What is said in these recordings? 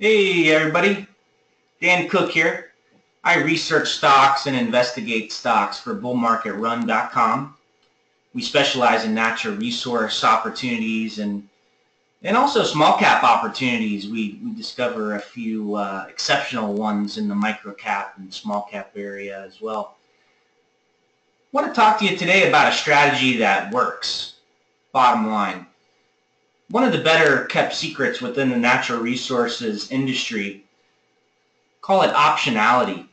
Hey everybody, Dan Cook here. I research stocks and investigate stocks for bullmarketrun.com. We specialize in natural resource opportunities and and also small cap opportunities. We, we discover a few uh, exceptional ones in the micro cap and small cap area as well. I want to talk to you today about a strategy that works, bottom line. One of the better kept secrets within the natural resources industry, call it optionality.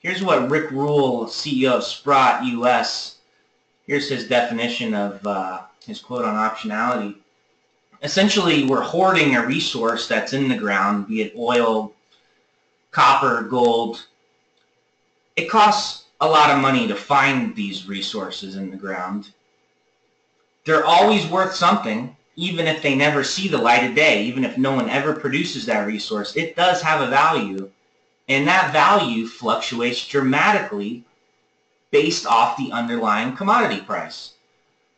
Here's what Rick Rule, CEO of Sprott US, here's his definition of uh, his quote on optionality. Essentially, we're hoarding a resource that's in the ground, be it oil, copper, gold. It costs a lot of money to find these resources in the ground. They're always worth something, even if they never see the light of day, even if no one ever produces that resource, it does have a value. And that value fluctuates dramatically based off the underlying commodity price.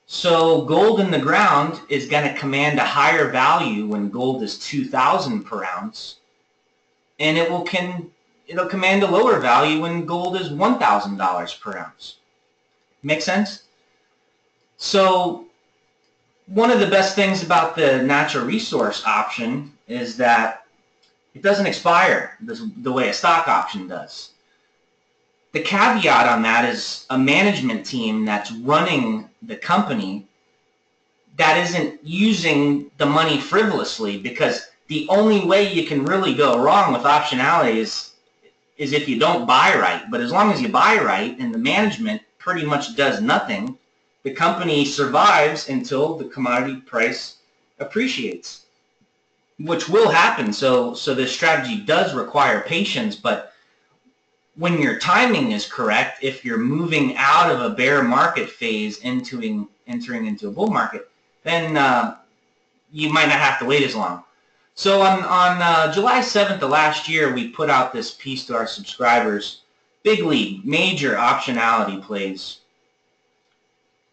So gold in the ground is going to command a higher value when gold is 2,000 per ounce. And it will can it'll command a lower value when gold is $1,000 per ounce. Make sense? So one of the best things about the natural resource option is that it doesn't expire the way a stock option does. The caveat on that is a management team that's running the company that isn't using the money frivolously because the only way you can really go wrong with optionality is is if you don't buy right. But as long as you buy right and the management pretty much does nothing, the company survives until the commodity price appreciates, which will happen. So, so this strategy does require patience, but when your timing is correct, if you're moving out of a bear market phase into entering into a bull market, then uh, you might not have to wait as long. So on, on uh, July 7th of last year, we put out this piece to our subscribers, Big League, major optionality plays.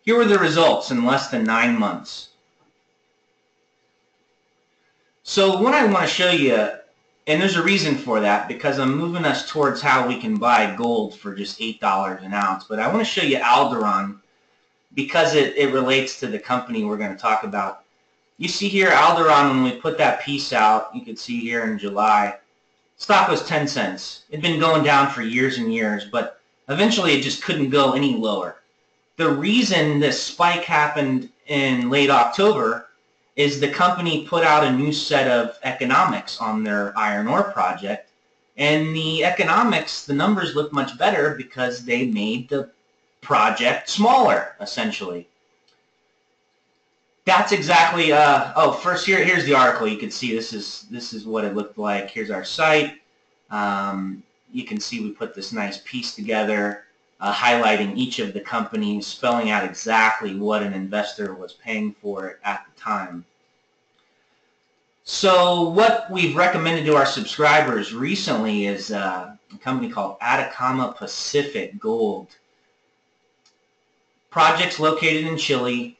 Here were the results in less than nine months. So what I want to show you, and there's a reason for that, because I'm moving us towards how we can buy gold for just $8 an ounce, but I want to show you Alderon because it, it relates to the company we're going to talk about. You see here Alderon, when we put that piece out, you can see here in July, stock was 10 cents. It'd been going down for years and years, but eventually it just couldn't go any lower the reason this spike happened in late October is the company put out a new set of economics on their iron ore project. And the economics, the numbers look much better because they made the project smaller, essentially. That's exactly, uh, oh, first here, here's the article. You can see this is, this is what it looked like. Here's our site. Um, you can see we put this nice piece together uh, highlighting each of the companies, spelling out exactly what an investor was paying for it at the time. So what we've recommended to our subscribers recently is uh, a company called Atacama Pacific Gold. Projects located in Chile.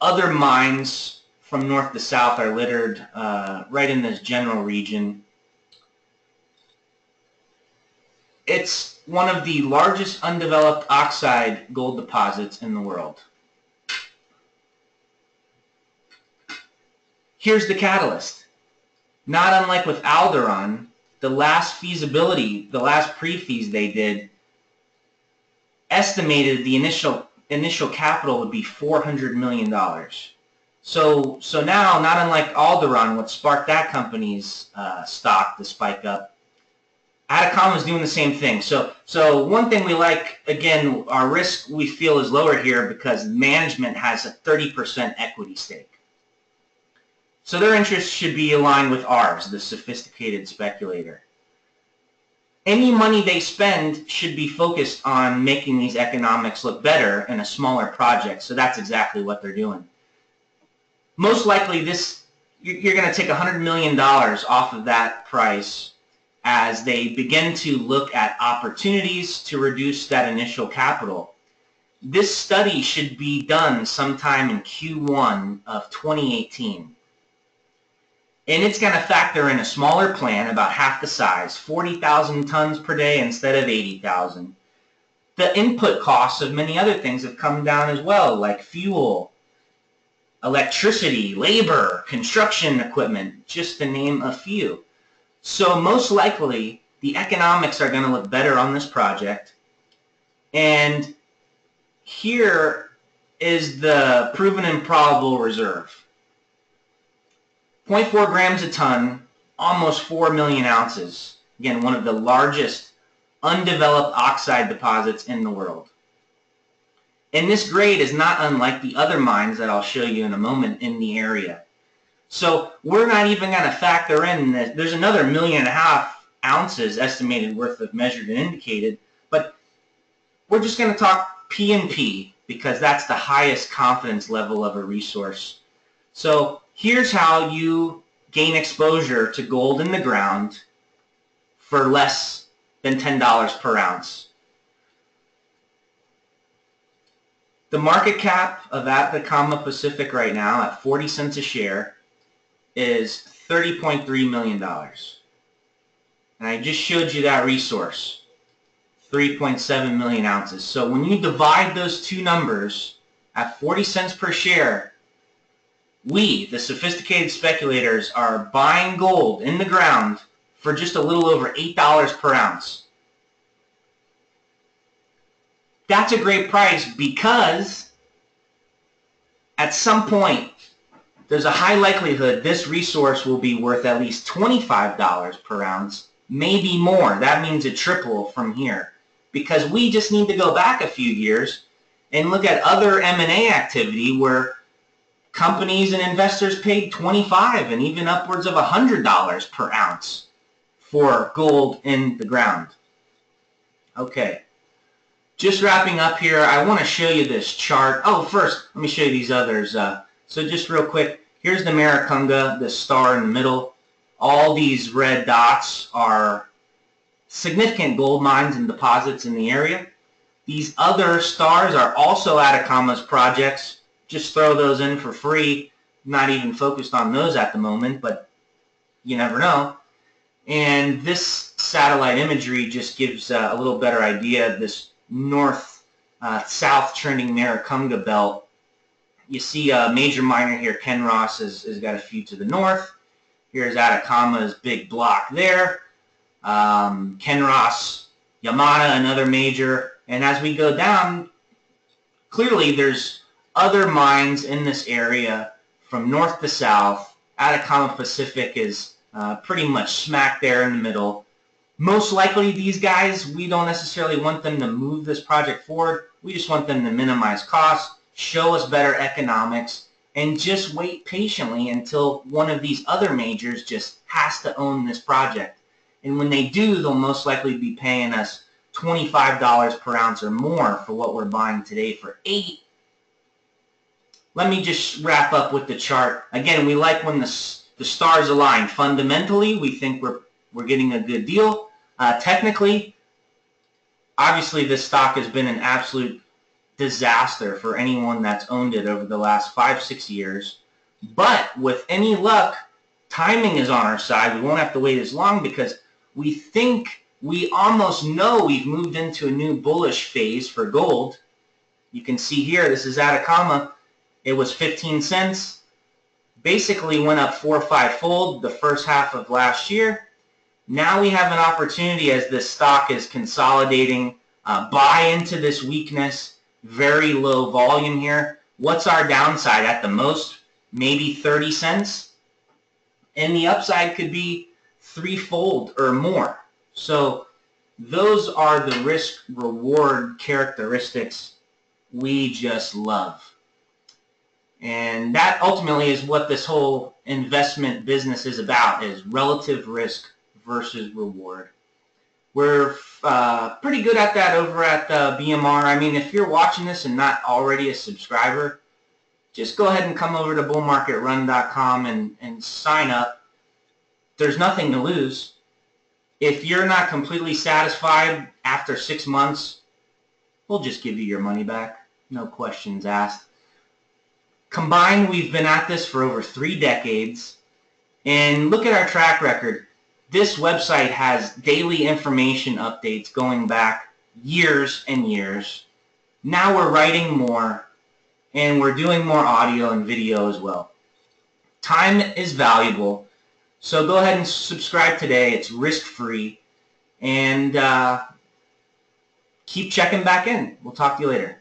Other mines from north to south are littered uh, right in this general region. It's one of the largest undeveloped oxide gold deposits in the world. Here's the catalyst. Not unlike with Alderon, the last feasibility, the last pre-feas they did, estimated the initial initial capital would be $400 million. So, so now, not unlike Alderon, what sparked that company's uh, stock to spike up, Atacama is doing the same thing. So, so one thing we like, again, our risk we feel is lower here because management has a 30% equity stake. So their interests should be aligned with ours, the sophisticated speculator. Any money they spend should be focused on making these economics look better in a smaller project. So that's exactly what they're doing. Most likely this, you're going to take $100 million off of that price as they begin to look at opportunities to reduce that initial capital. This study should be done sometime in Q1 of 2018. And it's going to factor in a smaller plant, about half the size, 40,000 tons per day instead of 80,000. The input costs of many other things have come down as well, like fuel, electricity, labor, construction equipment, just to name a few. So most likely, the economics are going to look better on this project. And here is the proven and probable reserve. 0.4 grams a ton, almost 4 million ounces. Again, one of the largest undeveloped oxide deposits in the world. And this grade is not unlike the other mines that I'll show you in a moment in the area. So we're not even going to factor in that there's another million and a half ounces estimated worth of measured and indicated, but we're just going to talk P and P because that's the highest confidence level of a resource. So here's how you gain exposure to gold in the ground for less than $10 per ounce. The market cap of Atacama Pacific right now at 40 cents a share is $30.3 million. And I just showed you that resource, 3.7 million ounces. So when you divide those two numbers at 40 cents per share, we, the sophisticated speculators, are buying gold in the ground for just a little over $8 per ounce. That's a great price because at some point there's a high likelihood this resource will be worth at least $25 per ounce, maybe more. That means a triple from here because we just need to go back a few years and look at other M&A activity where companies and investors paid 25 and even upwards of $100 per ounce for gold in the ground. Okay, just wrapping up here, I want to show you this chart. Oh, first, let me show you these others. Uh, so just real quick, here's the Maricunga, the star in the middle. All these red dots are significant gold mines and deposits in the area. These other stars are also Atacama's projects. Just throw those in for free. Not even focused on those at the moment, but you never know. And this satellite imagery just gives uh, a little better idea of this north uh, trending Maricunga belt you see a major miner here, Kinross, has, has got a few to the north. Here's Atacama's big block there. Um, Kinross, Yamana, another major. And as we go down, clearly there's other mines in this area from north to south. Atacama Pacific is uh, pretty much smack there in the middle. Most likely these guys, we don't necessarily want them to move this project forward. We just want them to minimize costs show us better economics, and just wait patiently until one of these other majors just has to own this project. And when they do, they'll most likely be paying us $25 per ounce or more for what we're buying today for 8 Let me just wrap up with the chart. Again, we like when the, the stars align. Fundamentally, we think we're, we're getting a good deal. Uh, technically, obviously this stock has been an absolute disaster for anyone that's owned it over the last five, six years. But with any luck, timing is on our side. We won't have to wait as long because we think we almost know we've moved into a new bullish phase for gold. You can see here, this is Atacama. It was 15 cents. Basically went up four or five fold the first half of last year. Now we have an opportunity as this stock is consolidating, uh, buy into this weakness very low volume here. What's our downside? At the most, maybe 30 cents. And the upside could be threefold or more. So those are the risk reward characteristics we just love. And that ultimately is what this whole investment business is about, is relative risk versus reward. We're uh, pretty good at that over at uh, BMR. I mean, if you're watching this and not already a subscriber, just go ahead and come over to bullmarketrun.com and, and sign up. There's nothing to lose. If you're not completely satisfied after six months, we'll just give you your money back. No questions asked. Combined, we've been at this for over three decades. And look at our track record. This website has daily information updates going back years and years. Now we're writing more and we're doing more audio and video as well. Time is valuable, so go ahead and subscribe today. It's risk-free and uh, keep checking back in. We'll talk to you later.